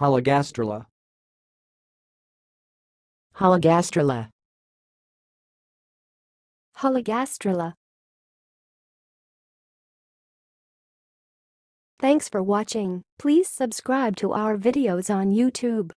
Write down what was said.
Hologastrula. Hologastrula. Hologastrula. Thanks for watching. Please subscribe to our videos on YouTube.